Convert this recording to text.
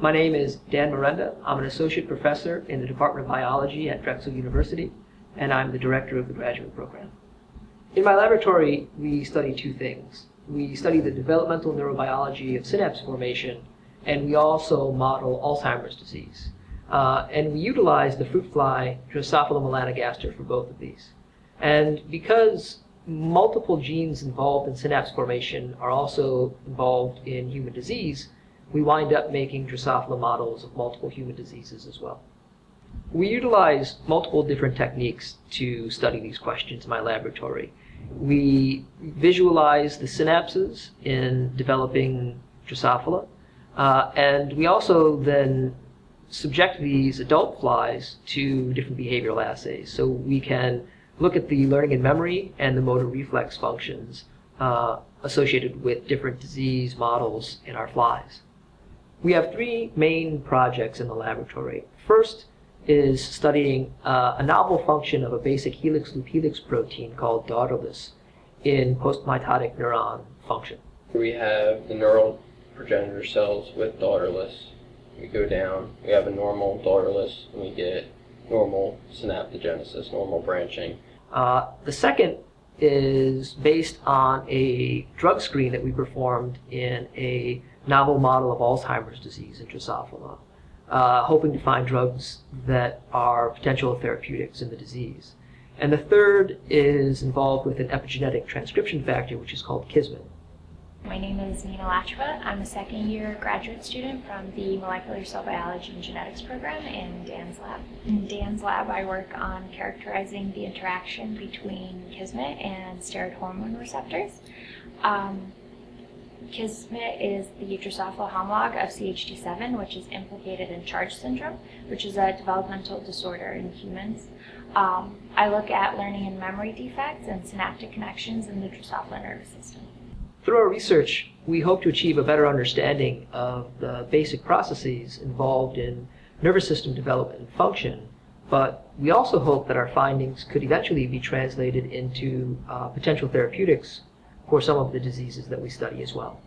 My name is Dan Marenda. I'm an associate professor in the Department of Biology at Drexel University, and I'm the director of the graduate program. In my laboratory, we study two things. We study the developmental neurobiology of synapse formation, and we also model Alzheimer's disease. Uh, and we utilize the fruit fly Drosophila melanogaster for both of these. And because multiple genes involved in synapse formation are also involved in human disease, we wind up making Drosophila models of multiple human diseases as well. We utilize multiple different techniques to study these questions in my laboratory. We visualize the synapses in developing Drosophila, uh, and we also then subject these adult flies to different behavioral assays. So we can look at the learning and memory and the motor reflex functions uh, associated with different disease models in our flies. We have three main projects in the laboratory. First is studying uh, a novel function of a basic helix loop helix protein called daughterless in postmitotic neuron function. We have the neural progenitor cells with daughterless. We go down, we have a normal daughterless, and we get normal synaptogenesis, normal branching. Uh, the second is based on a drug screen that we performed in a novel model of Alzheimer's disease in Drosophila, uh, hoping to find drugs that are potential therapeutics in the disease. And the third is involved with an epigenetic transcription factor, which is called Kismet. My name is Nina Lachva. I'm a second year graduate student from the Molecular Cell Biology and Genetics program in Dan's lab. In Dan's lab, I work on characterizing the interaction between Kismet and steroid hormone receptors. Um, Kismet is the Drosophila homolog of CHD7, which is implicated in CHARGE syndrome, which is a developmental disorder in humans. Um, I look at learning and memory defects and synaptic connections in the Drosophila nervous system. Through our research, we hope to achieve a better understanding of the basic processes involved in nervous system development and function, but we also hope that our findings could eventually be translated into uh, potential therapeutics for some of the diseases that we study as well.